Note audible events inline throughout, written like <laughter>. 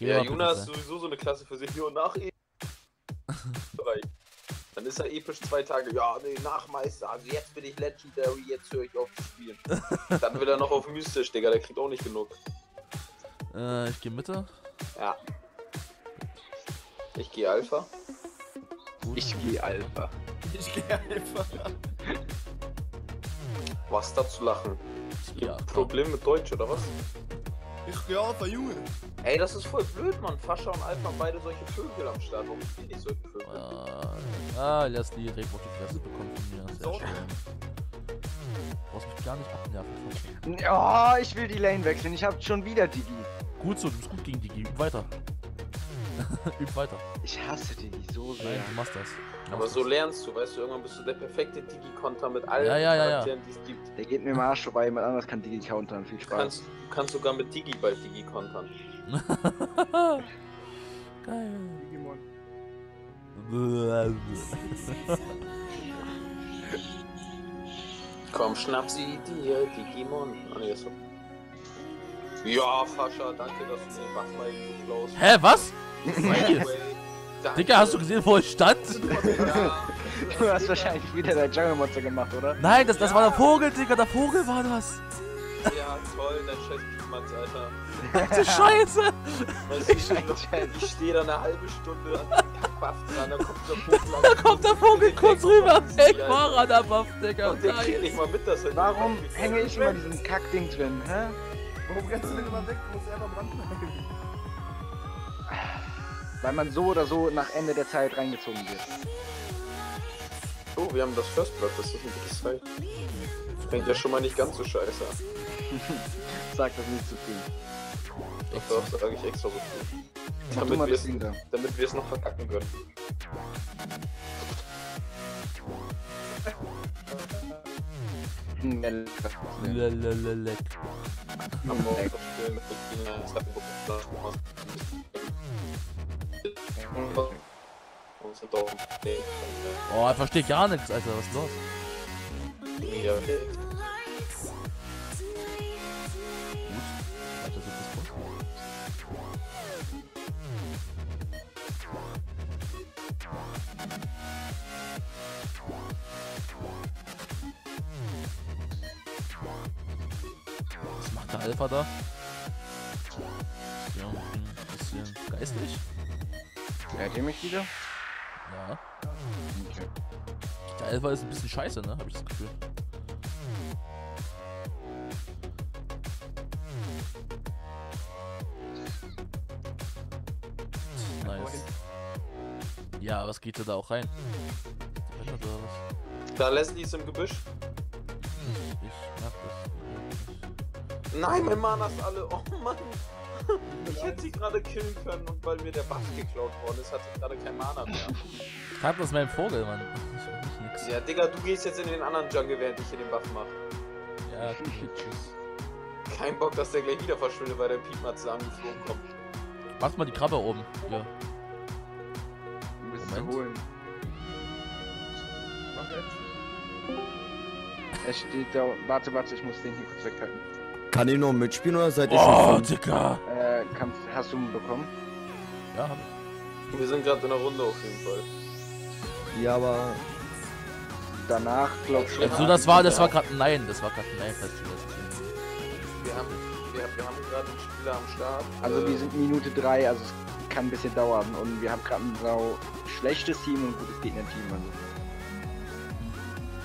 Ja, Juna ist sowieso so eine Klasse für sich. Nur nach E. <laughs> Dann ist er episch zwei Tage. Ja, nee, nach Meister. Also jetzt bin ich Legendary, jetzt höre ich auf zu spielen. <laughs> Dann will er noch auf Mystisch, Digga. Der kriegt auch nicht genug. Äh, ich gehe Mitte. Ja. Ich gehe Alpha. Gut. Ich gehe Alpha. Ich gehe einfach. Was da zu lachen? Alpha. Problem mit Deutsch, oder was? Ich gehe Alpha, Junge. Ey, das ist voll blöd, Mann. Fascha und Alpha haben beide solche Vögel am Start. Warum sind die nicht solche Vögel? Äh, ah, Leslie direkt auf die Fresse bekommen von mir. Sehr So. schön. Brauchst mich gar nicht abnerven. Oh, ich will die Lane wechseln. Ich hab schon wieder Digi. Gut so, du bist gut gegen Digi. Üb weiter. <laughs> Üb weiter. Ich hasse Digi so sehr. Nein, du machst das. Du Aber so lernst du, weißt du, irgendwann bist du der perfekte Digi-Konter mit allen Ja, ja, ja, ja. Charakteren, die es gibt. Der geht mir im Arsch vorbei, jemand anderes kann Digi countern. Viel Du Spaß. kannst, du kannst sogar mit Digi bald Digi kontern. <laughs> Geil. Digimon. <laughs> Komm, schnapp sie dir, Digimon. Ah, nee, ist so. Ja, Fascha, danke, dass du den Bachmike geklaust Hä, was? Danke. Digga, hast du gesehen, wo ich stand? <laughs> Ja, Du hast wahrscheinlich wieder dein Jungle Monster gemacht, oder? Nein, das, das war der Vogel, Digga. Der Vogel war das. ja, toll, dein scheiß Piepmatz, Alter. Du Scheiße. Weißt du, ich stehe ich steh da eine halbe Stunde an dem Kackbuff dran, dann kommt der Vogel. <laughs> Da kommt der Vogel kurz rüber. Ey, Ich war an der Buff, Digga. Und der kriegt nicht mal mit, dass er Warum hänge ich immer in diesem Kackding drin, hä? Warum rennst du denn immer weg? Du musst am Rand bleiben. Weil man so oder so nach Ende der Zeit reingezogen wird. Oh, wir haben das First Blood, das ist ein gutes Zeichen. Das fängt ja schon mal nicht ganz so scheiße an. <laughs> Sag das nicht zu viel. Ich glaube, sage ich extra so viel. Mach Damit wir es Ding da. damit wir es noch verkacken können. Hm, mit China, es hat Oh, ich verstehe gar nichts, Alter. Was ist los? ja, okay. Was macht der Alpha da? Ja, ein bisschen geistlich. Hört ihr mich wieder? Ja. Okay. Der Alpha ist ein bisschen scheiße, ne? Hab ich das Gefühl. Nice. Ja, was geht denn da auch rein? Da Leslie ist im Gebüsch. Ich, ich merk das. Nein, mein Mana ist alle. Oh Mann. Ich hätte sie gerade killen können und weil mir der Buff geklaut worden ist, hatte ich gerade kein Mana mehr. Ich hab das mein Vogel, Mann. Ja, Digga, du gehst jetzt in den anderen Jungle, während ich hier den Buff mache. Ja, tschüss. Kein Bock, dass der gleich wieder verschwindet, weil der Piepmatze angeflogen kommt. Mach mal die Krabbe oben. Ja. Du bist zu Moment. holen. Mach jetzt. Er steht da. Warte, warte, ich muss den hier kurz weghalten. Kann ich noch mitspielen oder seid ihr Oh, schon? Digga. Äh, kannst, hast du ihn bekommen? Ja, hab ich. Wir sind gerade in der Runde auf jeden Fall. Ja, aber Danach, glaub ich. Also, das war, das war gerade ein Nein. Das war gerade ein Nein, falls du das kennst. Wir haben, wir, wir haben gerade einen Spieler am Start. Also Äh, wir sind Minute 3, also es kann ein bisschen dauern. Und wir haben gerade ein sau schlechtes Team und ein gutes Gegnerteam. Also.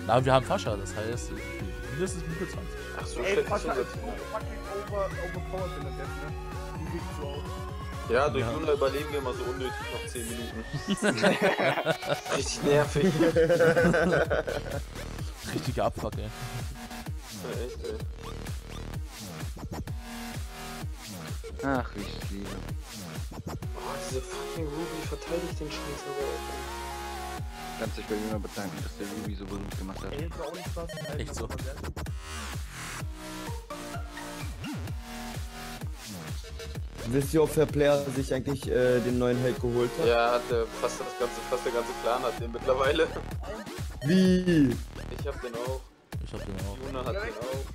Na, wir haben Fascha, das heißt, mindestens Minute 20. Ach so, Ey, schlecht ist unser ist so Team. fucking over, overpowered in der Death, ne? Die sieht so aus. Ja, durch Ja. Luna überleben wir immer so unnötig noch 10 Minuten. <laughs> Richtig nervig. <laughs> Richtige Abfuck, ey. Ja, echt, ey. Ach, wie ich liebe. Oh, diese fucking Ruby verteidigt den Scheiß aber auch. Kannst dich bei Juna bedanken, dass der Ruby so gut gemacht hat. Ey, war auch nicht was. Echt so. wisst ihr, ob Fair Player sich eigentlich äh, den neuen Held geholt hat? Ja, hat der, fast das ganze, fast der ganze Clan hat den mittlerweile. Wie? Ich hab den auch. Ich hab den auch. Luna hat den auch.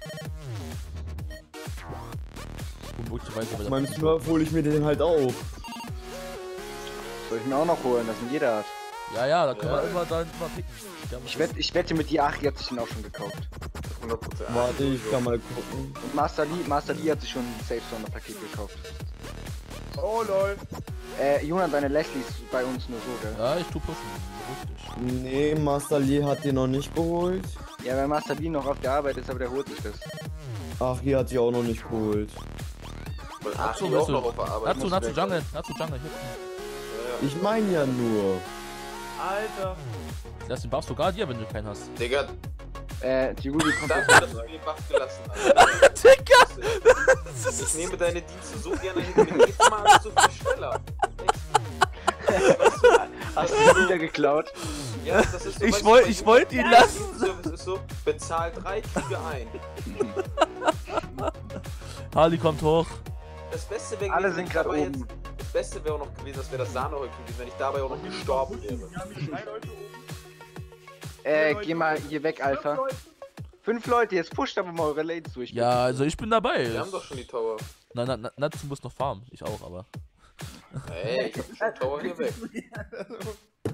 Meinem Smurf hole ich mir den halt auch. Soll ich mir auch noch holen, das ein jeder hat. Ja, ja, da können Ja. wir immer da immer picken. Ich, wett, ich wette mit dir, Achri hat sich den auch schon gekauft. 100%. Warte, ich kann mal gucken. Und Master Lee, Master Lee hat sich schon ein Safe Zone Paket gekauft. Oh lol. Äh, Jonas, deine Leslie ist bei uns nur so, gell? Ja, ich tu pushen. Richtig. Nee, Master Lee hat den noch nicht geholt. Ja, weil Master Lee noch auf der Arbeit ist, aber der holt sich das. Ach, hier hat sie auch noch nicht geholt. Natsu, Natsu weg. Jungle, Natsu Jungle, Ich meine ja nur. Alter. Lass den Buff sogar dir, wenn du keinen hast. Digga, Äh, die Ruby kommt danke, dass du mir den Buff gelassen hast. <laughs> Digga! Ich nehme deine Dienste so gerne hin, mir geht's mal so viel schneller. Hast du die wieder geklaut? Ja, das ist so, Ich weißt du, wollt- bei ich wollt ihn lassen. Service ist so, bezahl drei, kriege ein. Harley kommt hoch. Das Beste wäre Alle sind ich gerade oben. Jetzt, das Beste wäre auch noch gewesen, das wäre das Sahnehäubchen gewesen, wenn ich dabei auch noch gestorben wäre. Äh, geh mal hier weg, Alpha. Leute. Fünf Leute, jetzt pusht aber mal eure Lanes durch. Ja, also ich bin dabei. Wir haben doch schon die Tower. Na, na, na, Natsu muss noch farmen. Ich auch, aber. Ey, ich hab schon Tower hier weg.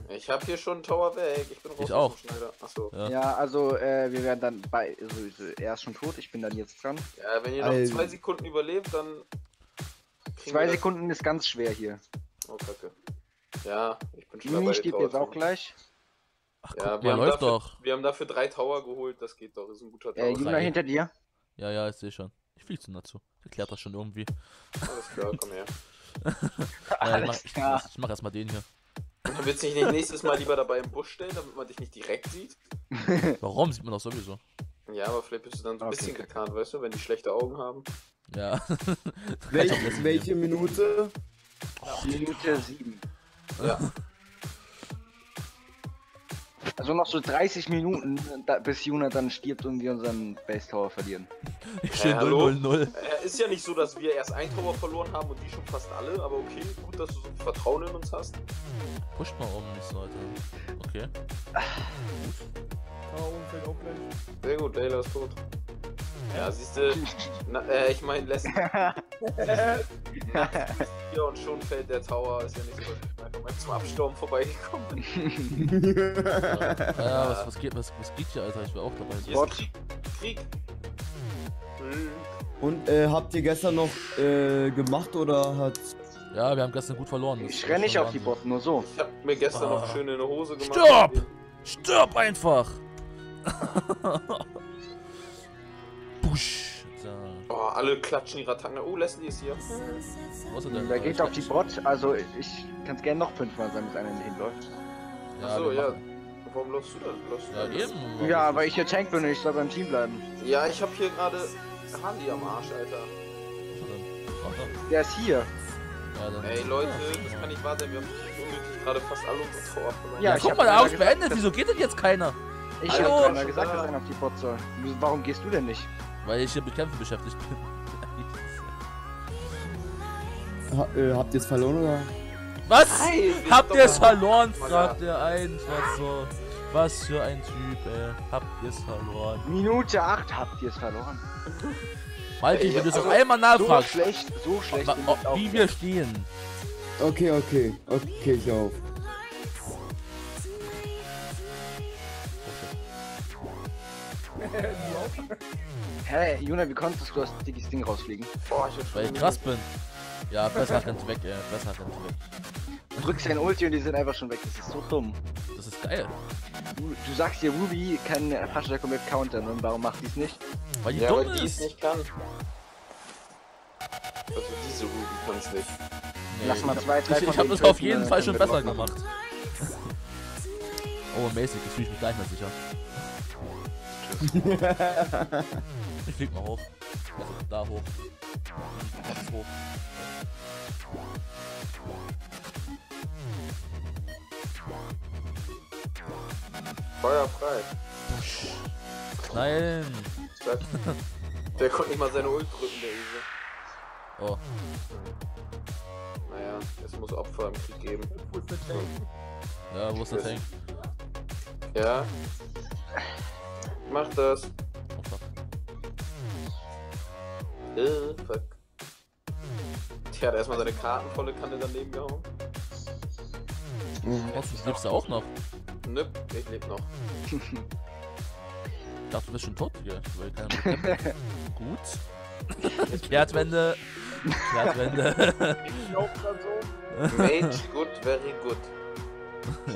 Ich hab hier schon Tower weg. Ich bin raus Ich auch. Achso. Ja. Ja, also, äh, wir werden dann bei. Also, er ist schon tot, ich bin dann jetzt dran. Ja, wenn ihr noch Alter. zwei Sekunden überlebt, dann. Zwei das- Sekunden ist ganz schwer hier. Oh, kacke. Ja, ich bin schon Mini dabei. steht den jetzt auch gleich. Ach, Ja, guck wir haben, läuft dafür, doch. wir haben dafür drei Tower geholt, das geht doch, ist ein guter Äh, Tower. Juna drei. hinter dir. Ja, ja, ich sehe schon. Ich flieg zu Natsu. Erklärt das schon irgendwie. Alles klar, komm her. <laughs> Äh, ich mach, ich, ich mach erstmal den hier. Dann willst du dich nicht nächstes Mal lieber dabei im Busch stellen, damit man dich nicht direkt sieht? Warum? Sieht man doch sowieso. Ja, aber vielleicht bist du dann so ein Okay, bisschen getarnt, weißt du, wenn die schlechte Augen haben. Ja. Welch, auch Leslie welche Minute? Minute 7. Ja. Also noch so 30 Minuten, da, bis Juna dann stirbt und wir unseren Base Tower verlieren. nehmen. Schön hallo? 0 0 0. Äh, ist ja nicht so, dass wir erst ein Tower verloren haben und die schon fast alle, aber okay, gut, dass du so viel Vertrauen in uns hast. Pusht mal oben nicht so, Alter. Okay. Aber oben fällt auch gleich. Sehr gut, Layla ist tot. Ja, siehst du, äh, ich meine, lässt <laughs> hier und schon fällt der Tower, ist ja nicht so, dass ich mal zum Absturm vorbeigekommen bin. Ja, was, was, geht, was, was geht hier, Alter? Ich will auch dabei sein. Hier ist Krieg. Krieg. Und äh, habt ihr gestern noch äh, gemacht oder hat. Ja, wir haben gestern gut verloren. Das Ich ist renn nicht auf die. Bot, nur so. Ich hab mir gestern Ah. noch schön in eine Hose gemacht. Stopp! Stirb einfach! <laughs> So. Oh, alle klatschen ihre Attacken. Oh, Leslie ist hier. Er denn? Wer geht auf die Bot? Also, ich kann es gerne noch fünfmal sein, bis einer hinläuft. Ja, Achso, ja. machen- Warum läufst du da? Läufst du Ja, da? eben. Ja, weil ich hier Tank bin und ich soll beim Team bleiben. Ja, ich hab hier gerade Harley am Arsch, Alter. Er denn? Der ist hier. Ja. Ey, Leute, das kann nicht wahr sein. Wir haben unnötig gerade fast alle unsere verloren. Ja, Ja, ich guck hab mal, der Aus beendet. Wieso geht denn jetzt keiner? Ich Hallo? hab keiner gesagt, dass einer auf die Bot soll. Warum gehst du denn nicht? Weil ich hier mit Kämpfen beschäftigt bin. Ha, äh, habt ihr es verloren oder? Was? Nein, Habt ihr es verloren? Fragt der eins. Was so. Was für ein Typ, ey. Habt ihr es verloren? Minute 8 habt ihr es verloren. Malti, Ey, wenn du es also, noch einmal So nachfragst, schlecht, so schlecht. ob, ich auch wie wir stehen. Okay, okay. Okay, ich auf. Hä, Juna, wie konntest du aus Diggis Ding rausfliegen? Boah, ich hab schon Weil ich krass bin. Ja, besser rennt weg, ey. Besser rennt weg. Du drückst dein Ulti und die sind einfach schon weg. Das ist so dumm. Das ist geil. Du, du sagst dir, Ruby kann Fascha komplett countern und warum macht die es nicht? Weil die Ja, dumm weil die es ist. nicht kann. Also diese Ruby kann es nicht. Nee, Lass mal zwei, drei Ich, ich hab das auf jeden dann Fall schon besser gemacht. <laughs> Oh, mäßig, jetzt fühle ich mich gleich mehr sicher. <laughs> ich flieg mal hoch. Also da hoch. Ganz hoch. Feuer frei. Nein. <laughs> Der konnte nicht mal seine Ult drücken, der Ise. Oh, Naja, es muss Opfer im Krieg geben. Wo ist der Tank? ja, wo ist der Tank? Ja. Mach das. Äh, fuck. Der hat erstmal seine Karten volle Kanne daneben gehauen. Mhm. Was, du lebst da auch noch? Nö, ich lebe noch. Ich dachte, du bist schon tot, kennt. <laughs> Gut. Kehrtwende. Kehrtwende. Ich auch grad so. Mage, good, very good.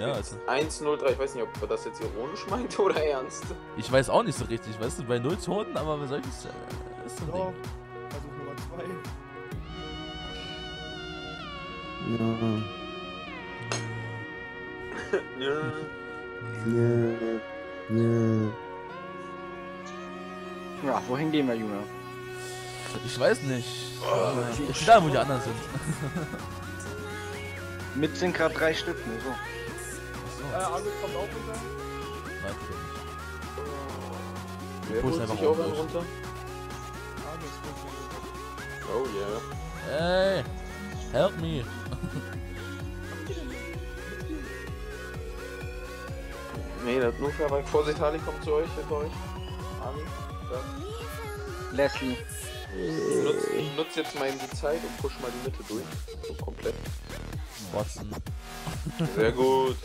ja, also. 1-0-3, ich weiß nicht, ob er das jetzt ironisch meint oder ernst. Ich weiß auch nicht so richtig, weißt du, bei null Toten, aber was soll ich äh, ist so ein So, Ding. Ja. Ja. Ja. Ja. Ja, wohin gehen wir, Junge? Ich weiß nicht. Oh, Äh, ich bin da, wo die anderen sind. Mit sind gerade drei Stück, ne? So. Äh, Argus kommt auch runter. nein, bitte nicht. Wer Push holt einfach sich auch runter? Argus kommt schon runter. Oh yeah. Hey, help me. Nee, das nur Fairbank. Vorsicht, Harley kommt zu euch, hinter euch. Harley, da. Leslie. Ich nutze ich nutz jetzt mal eben die Zeit und push mal die Mitte durch. So komplett. Watson. Sehr gut.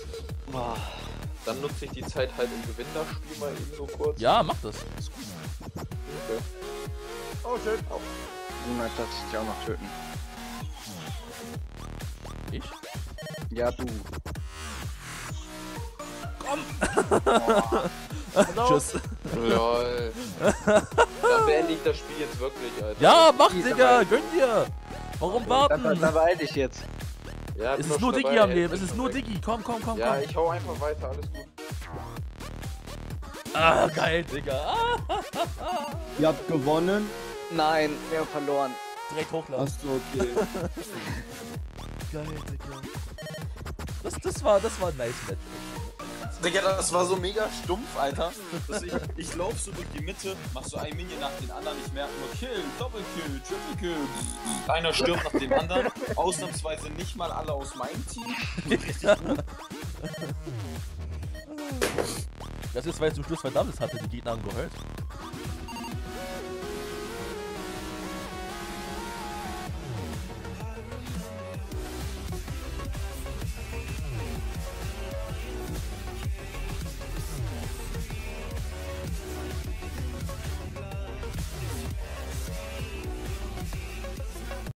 <laughs> Dann nutze ich die Zeit halt im Gewinnerspiel mal eben so kurz. Ja, mach das. Ist gut. Okay. Oh shit. Junge, das ist ja auch noch töten. Ich? Ja, du. <laughs> Tschüss. Lol. <laughs> Dann beende ich das Spiel jetzt wirklich, Alter. Ja, mach, Digga, gönn dir. Warum Da, da, warten? da beeil dich jetzt. Ja, Es ist nur Diggi am Leben, es ist nur. Diggi. Komm, komm, komm, Ja, komm. ich hau einfach weiter, alles gut. Ah, geil, Digga. <laughs> Ihr habt gewonnen. Nein, wir haben verloren. direkt hochladen. Achso, okay. Geil, Digga. Das, das war, das war ein nice Match. Digga, das war so mega stumpf, Alter. Ich, ich lauf so durch die Mitte, mach so ein Minion nach den anderen, ich merke nur Kill, Doppelkill, Triple Kill. Einer stirbt nach dem anderen. Ausnahmsweise nicht mal alle aus meinem Team. Richtig gut. Das ist, weil es zum Schluss verdammt hatte, die Gegner haben gehört.